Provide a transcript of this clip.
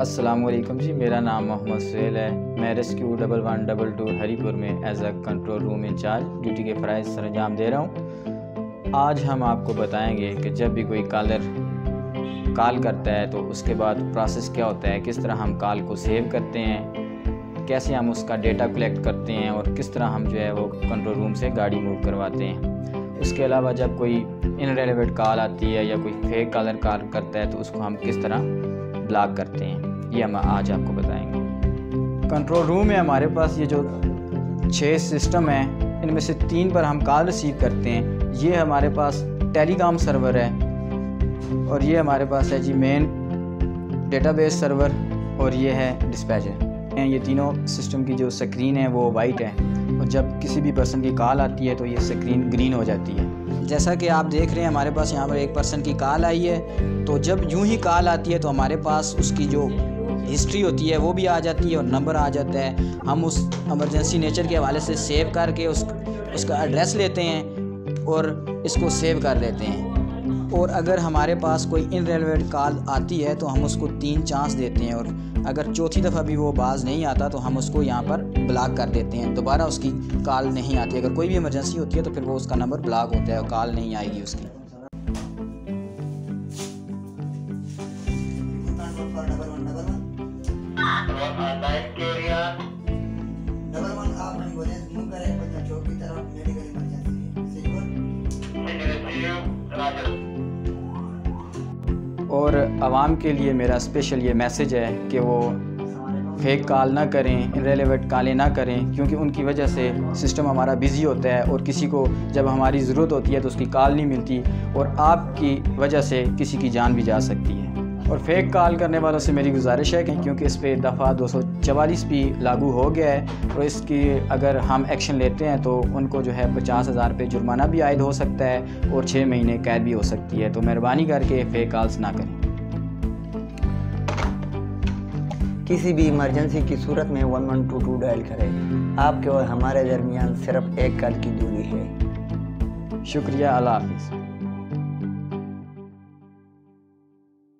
अस्सलाम वालेकुम जी, मेरा नाम मोहम्मद सुहेल है। मैं rescue double one double two Haripur में as a control room incharge duty के फ़राइज सर अंजाम दे रहा हूँ। आज हम आपको बताएँगे कि जब भी कोई कॉलर, कॉल करता है तो उसके बाद प्रोसेस क्या होता है, किस तरह हम कॉल को सेव करते हैं, कैसे हम उसका डेटा कलेक्ट करते हैं और किस तरह हम जो है वो कंट्रोल रूम से गाड़ी मूव करवाते हैं। उसके अलावा जब कोई इनरेलीवेंट कॉल आती है या कोई फेक कॉलर कॉल करता है तो उसको हम किस तरह ब्लॉक करते हैं। ये हम आज आपको बताएँगे। कंट्रोल रूम में हमारे पास। ये जो छः सिस्टम हैं, इनमें से तीन पर हम कॉल रिसीव करते हैं। ये हमारे पास टेलीकॉम सर्वर है और ये हमारे पास है जी मेन डेटाबेस सर्वर और ये है डिस्पैचर। ये तीनों सिस्टम की जो स्क्रीन है, वो वाइट है। और जब किसी भी पर्सन की कॉल आती है तो ये स्क्रीन ग्रीन हो जाती है। जैसा कि आप देख रहे हैं, हमारे पास यहाँ पर एक पर्सन की कॉल आई है। तो जब यूँ ही कॉल आती है तो हमारे पास उसकी जो हिस्ट्री होती है, वो भी आ जाती है और नंबर आ जाता है। हम उस एमरजेंसी नेचर के हवाले से सेव करके उस, उसका एड्रेस लेते हैं और इसको सेव कर लेते हैं। और अगर हमारे पास कोई इन रेलवेड कॉल आती है तो हम उसको तीन चांस देते हैं। और अगर चौथी दफ़ा भी वो बाज नहीं आता तो हम उसको यहाँ पर ब्लॉक कर देते हैं। दोबारा उसकी कॉल नहीं आती। अगर कोई भी इमरजेंसी होती है तो फिर वो उसका नंबर ब्लॉक होता है और कॉल नहीं आएगी उसकी। और आवाम के लिए मेरा स्पेशल ये मैसेज है कि वो फेक कॉल ना करें इनरेलीवेंट कॉलें ना करें, क्योंकि उनकी वजह से सिस्टम हमारा बिज़ी होता है और किसी को जब हमारी ज़रूरत होती है तो उसकी कॉल नहीं मिलती और आपकी वजह से किसी की जान भी जा सकती है। और फेक कॉल करने वालों से मेरी गुजारिश है कि क्योंकि इस पर दफ़ा दो सौ चवालीस भी लागू हो गया है और इसकी अगर हम एक्शन लेते हैं तो उनको जो है पचास हज़ार रुपये जुर्माना भी आयद हो सकता है और छः महीने कैद भी हो सकती है। तो मेहरबानी करके फेक कॉल्स ना करें। किसी भी इमरजेंसी की सूरत में one one two two dial करें। आपके और हमारे दरमियान सिर्फ़ एक कल की दूरी है। शुक्रिया अल्लाह हाफिज़।